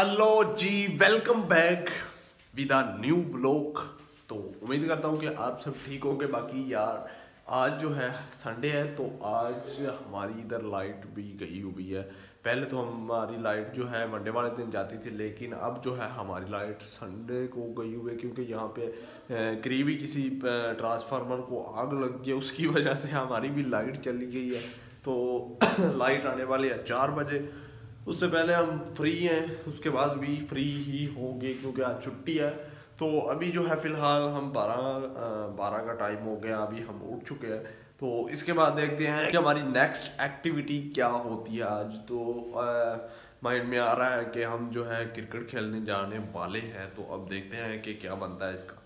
Welcome back with new vlog तो उम्मीद करता हूँ कि आप सब ठीक होंगे। बाकी यार, आज जो है संडे है तो आज हमारी इधर लाइट भी गई हुई है। पहले तो हमारी लाइट जो है मंडे वाले दिन जाती थी, लेकिन अब जो है, हमारी लाइट संडे को गई हुई है, क्योंकि यहाँ पे करीबी किसी ट्रांसफार्मर को आग लग गई उसकी वजह से हमारी भी लाइट चली गई है। तो लाइट आने वाली है चार बजे। उससे पहले हम फ्री हैं, उसके बाद भी फ्री ही होंगे क्योंकि आज छुट्टी है। तो अभी जो है फ़िलहाल हम बारह बारह का टाइम हो गया, अभी हम उठ चुके हैं। तो इसके बाद देखते हैं कि हमारी नेक्स्ट एक्टिविटी क्या होती है आज। तो माइंड में आ रहा है कि हम जो है क्रिकेट खेलने जाने वाले हैं। तो अब देखते हैं कि क्या बनता है इसका।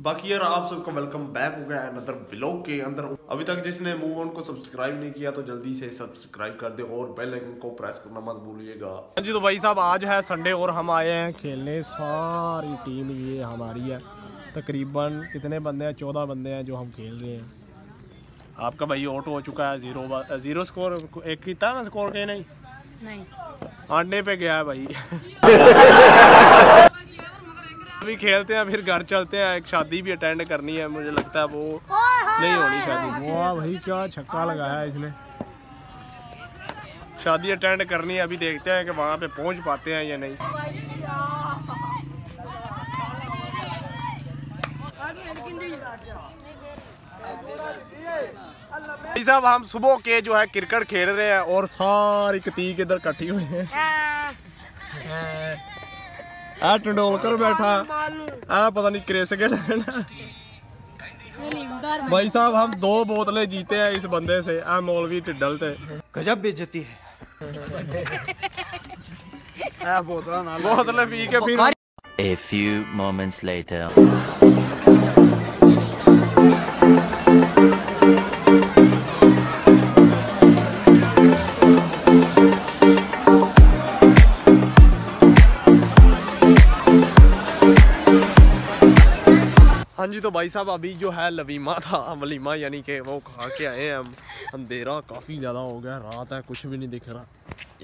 बाकी यार आप सबका वेलकम बैक हो गया अनदर व्लॉग के अंदर। अभी तक जिसने मूव ऑन को सब्सक्राइब नहीं किया तो जल्दी से सब्सक्राइब कर दे और बेल आइकन को प्रेस करना मत भूलिएगा। हाँ जी तो भाई साहब आज है संडे और हम आए हैं खेलने। सारी टीम ये हमारी है। तकरीबन कितने बंदे हैं? चौदह बंदे हैं जो हम खेल रहे हैं। आपका भाई आउट हो चुका है ज़ीरो ज़ीरो स्कोर एक ही था ना स्कोर के नहीं? नहीं। आने पे गया है भाई। अभी खेलते हैं फिर घर चलते हैं एक शादी भी अटेंड करनी है मुझे लगता है वो नहीं होनी शादी। वाह भाई क्या छक्का लगाया इसने। शादी अटेंड करनी है अभी देखते हैं कि वहाँ पे पहुँच पाते हैं या नहीं। भाई साहब हम सुबह के जो है क्रिकेट खेल रहे हैं और सारी कतीक इधर इकट्ठी हुई है। आ टंडोल कर बैठा आ पता नहीं क्रिस के भाई साहब हम दो बोतलें जीते हैं इस बंदे से आ मौलवी टिडल थे गजब बेचती है। आ बोतल ना बोतल पी के फिर A few moments later. हाँ जी तो भाई साहब अभी जो है लवीमा था वलीमा यानी कि वो खा के आए हैं। हम अंधेरा काफ़ी ज़्यादा हो गया रात है कुछ भी नहीं दिख रहा।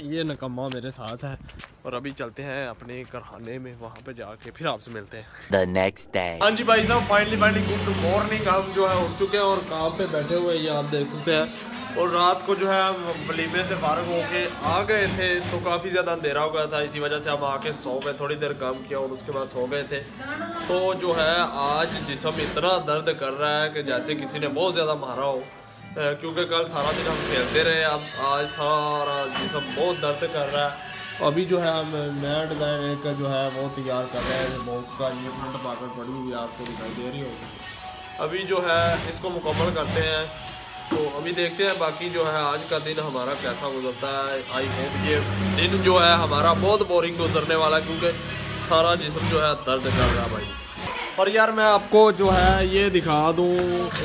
ये नकम्मा मेरे साथ है। और अभी चलते हैं अपने करहाने में वहाँ पे जाके फिर आपसे मिलते हैं। The next day. हाँ जी भाई साहब फाइनली फाइनली गुड मॉर्निंग हम जो है उठ चुके हैं और काम पे बैठे हुए ये आप देख सकते हैं। और रात को जो है हम वलीमे से फारग होके आ गए थे तो काफ़ी ज़्यादा अंधेरा हो गया था। इसी वजह से हम आके सो गए, थोड़ी देर काम किया और उसके बाद सो गए थे। तो जो है, आज जिसम इतना दर्द कर रहा है कि जैसे किसी ने बहुत ज़्यादा मारा हो क्योंकि कल सारा दिन हम खेलते रहे, अब आज सारा जिसम बहुत दर्द कर रहा है। अभी जो है, हम नया डिज़ाइन एक जो है, वो तैयार कर रहे हैं। बॉक्स का ये फ्रंट पाकर पड़ी हुई आपको दिखाई दे रही होगी। अभी जो है, इसको मुकम्मल करते हैं। तो अभी देखते हैं, बाकी जो है आज का दिन हमारा कैसा गुजरता है। आई होप ये दिन जो है हमारा बहुत बोरिंग गुजरने वाला है, क्योंकि सारा जिसम जो है दर्द कर रहा भाई। और यार मैं आपको जो है ये दिखा दूँ,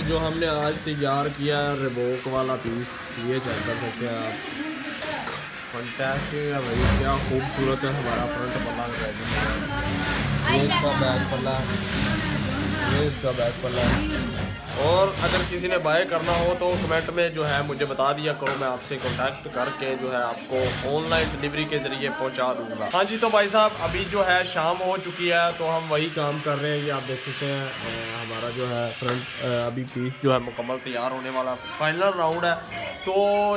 जो हमने आज तैयार किया है रिबोक वाला पीस ये कर सकते हैं आप। है भाई, क्या खूबसूरत है हमारा फ्रंट बैक पल्ला इसका बैक और अगर किसी ने बाय करना हो तो कमेंट में जो है मुझे बता दिया करो, मैं आपसे कांटेक्ट करके जो है आपको ऑनलाइन डिलीवरी के ज़रिए पहुँचा दूँगा। हाँ जी तो भाई साहब, अभी जो है शाम हो चुकी है तो हम वही काम कर रहे हैं। ये आप देख सकते हैं हमारा जो है फ्रंट अभी पीस जो है मुकम्मल तैयार होने वाला फाइनल राउंड है। तो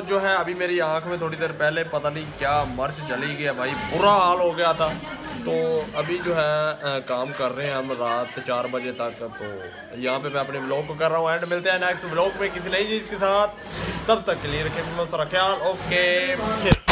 जो है अभी मेरी आँख में थोड़ी देर पहले पता नहीं क्या मर्च चली है भाई, बुरा हाल हो गया था। तो अभी जो है काम कर रहे हैं हम रात चार बजे तक तो यहाँ पे मैं अपने ब्लॉग को कर रहा हूँ एंड मिलते हैं नेक्स्ट ब्लॉग में किसी नई चीज़ के साथ। तब तक के लिए रखें ख्याल ओके